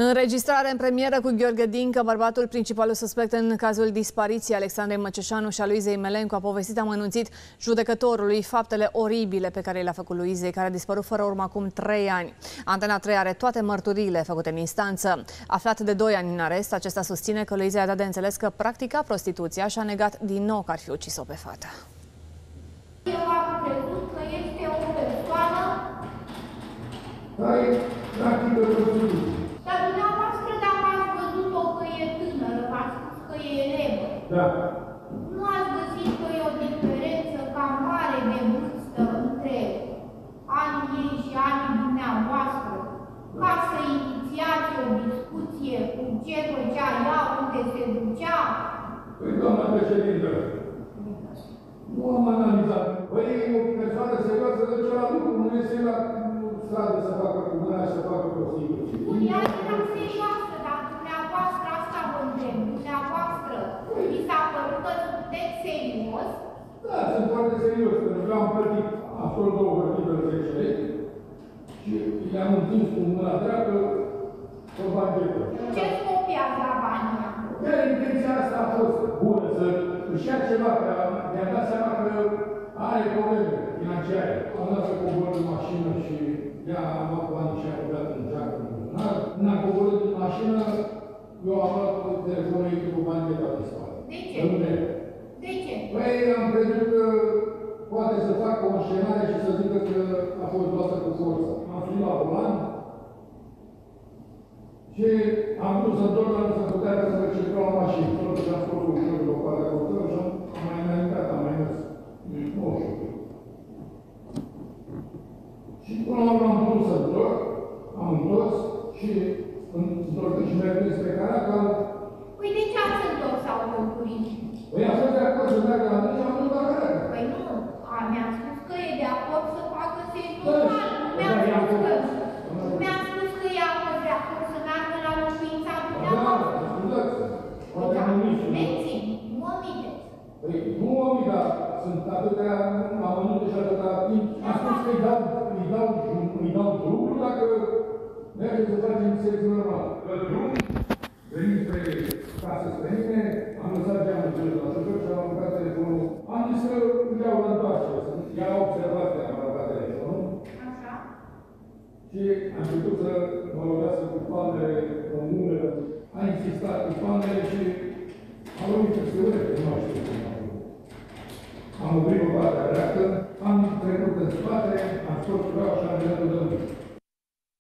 Înregistrare în premieră cu Gheorghe Dincă, bărbatul principalul suspect în cazul dispariției Alexandrei Măceșanu și a Luizei Melencu a povestit amănunțit judecătorului faptele oribile pe care le-a făcut Luizei, care a dispărut fără urmă acum trei ani. Antena 3 are toate mărturiile făcute în instanță. Aflat de doi ani în arest, acesta susține că Luizei a dat de înțeles că practica prostituția și a negat din nou că ar fi ucis-o pe fată. Eu am crezut că este o persoană, Care practică prostituție. Dar dumneavoastră dacă ați văzut-o că e tânără, v-ați spus că e elevă, Da. nu ați găsit că e o diferență cam mare de vârstă între anii ei și anii dumneavoastră, ca să inițiați o discuție cu ce făcea ea, unde se ducea? Păi, doamna președintă, nu am analizat. Păi, o persoană serioasă duce la lucru, nu este la stradă să facă cu mâna și să facă prostituție. Cu ea era serioasă, dar dumneavoastră asta vă întreb, dumneavoastră, vi s-a părut că sunteți serios? Da, sunt foarte serios, pentru că eu am plătit absolut două hârtii de 10 lei și le-am întins cu mâna dreaptă pe banchetă. Ce scopiați la banii Iar intenția asta a fost bună, să își ia ceva, că mi-am dat seama că are probleme financiare. Am dat să cobor în mașină și ea am luat banii și a băgat în geac în buzunar. Când am coborât din mașină, eu am luat telefonul ei cu banii de pe spate. De ce? În mine. De ce? Păi am crezut că poate să facă o înșenare și să zică că a fost luată cu forță. Am fi la volan și am vrut să întorc, dar nu se putea că să circula la mașină. Totuși am fost ușor de o parte a copilului și am am mai înaintat, am mai mers. Nu știu. Și până la urmă am vrut să întorc, am întors și întorcând și mergând spre Caracal, Păi de ce ați întors autoturii? Păi a Păi, nu om, dar sunt atâtea amănunte și atâtea timp. Am spus că îi dau, îi dau, îi dau drumul dacă merge să facem sex normal. Că drum, venind spre casă spre mine, am lăsat geamul jos la șofer și am aruncat telefonul. Am zis că îl iau la întoarcere, să ea a observat că am aruncat telefonul. Așa? Și am început să mă lovească cu palmele comune. A insistat cu palmele și